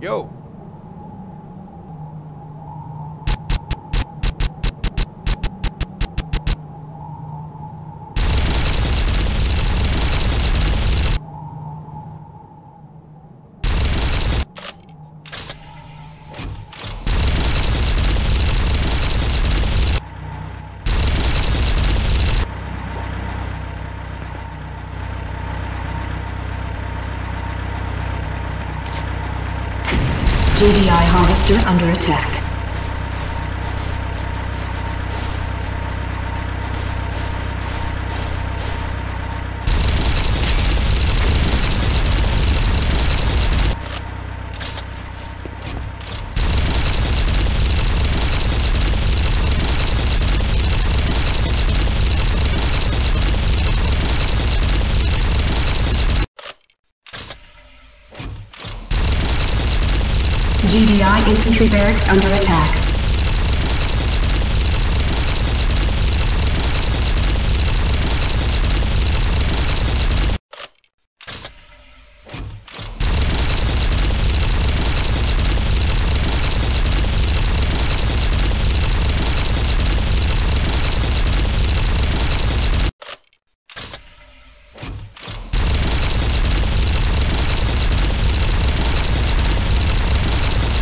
Yo. GDI harvester under attack. GDI infantry barracks under attack.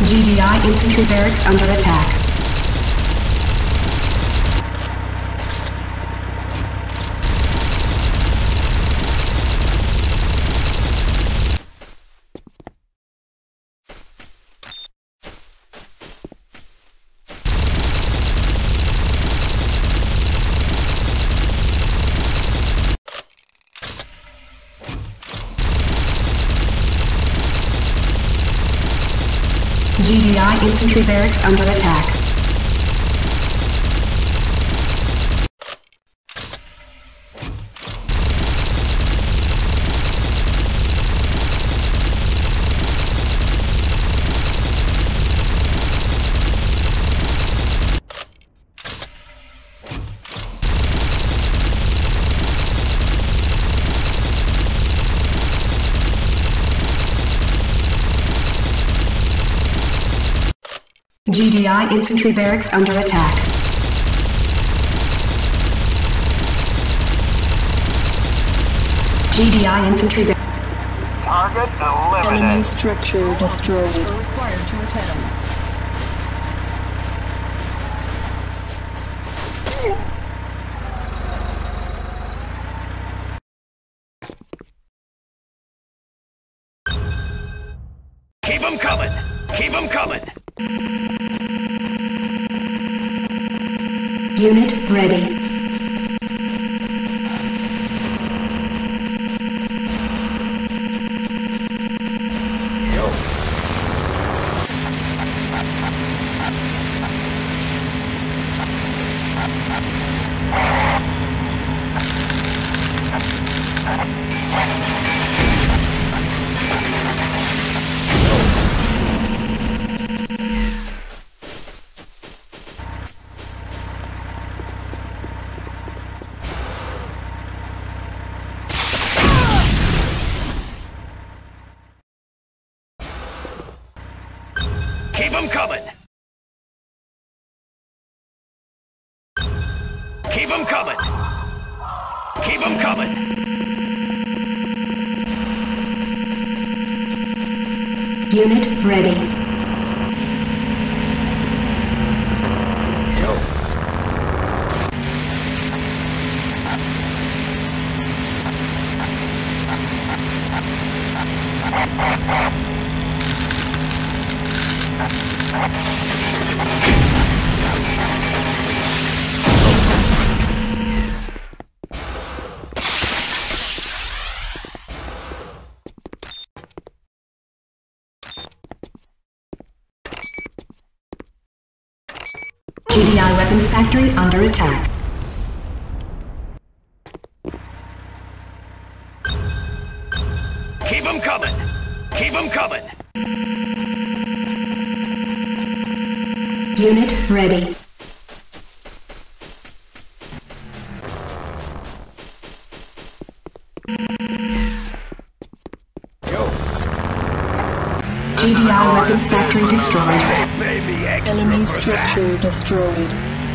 GDI infantry barracks under attack. GDI infantry barracks under attack. GDI infantry barracks under attack. GDI infantry barracks. Target Enemy structure destroyed. required to attend. Keep them coming. Keep them coming. Unit ready. Yo. Them coming. Keep them coming. Keep them coming. Unit ready. Yo. GDI weapons factory under attack. Keep them coming. Keep them coming. Unit ready. Yo. GDI weapons factory destroyed. Pay me extra Enemy for that. structure destroyed.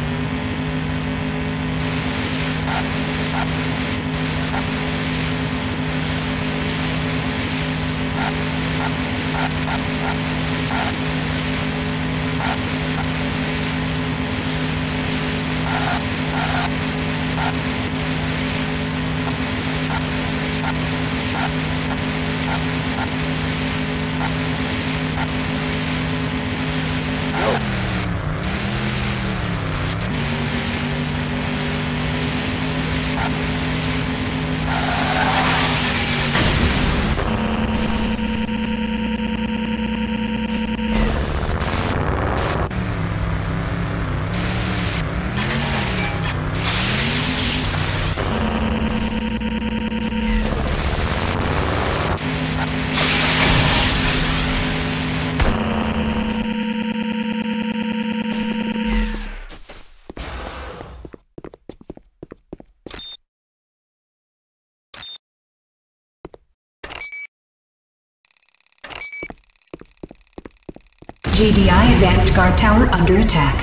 GDI advanced guard tower under attack.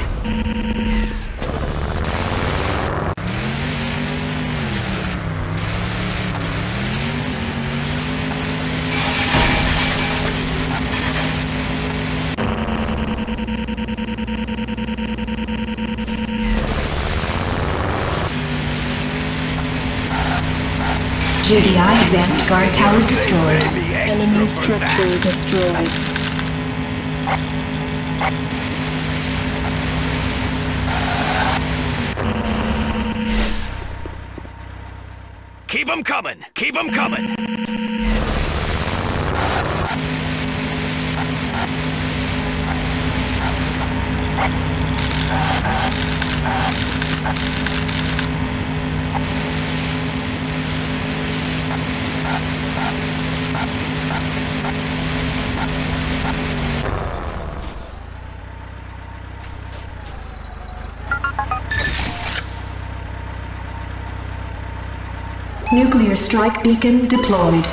GDI advanced guard tower destroyed. Enemy structure destroyed. Keep them coming. Keep them coming. Nuclear strike beacon deployed.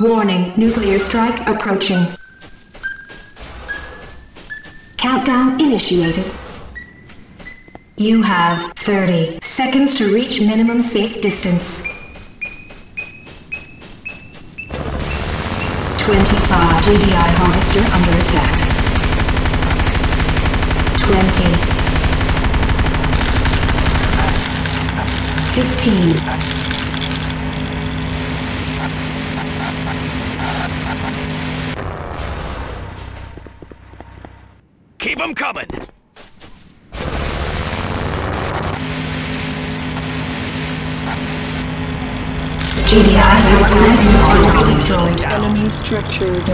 Warning, nuclear strike approaching. Countdown initiated. You have 30 seconds to reach minimum safe distance. 25 GDI harvester under attack. 20 15 Keep them coming. GDI has been destroyed. Enemy structure destroyed.